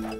なっ?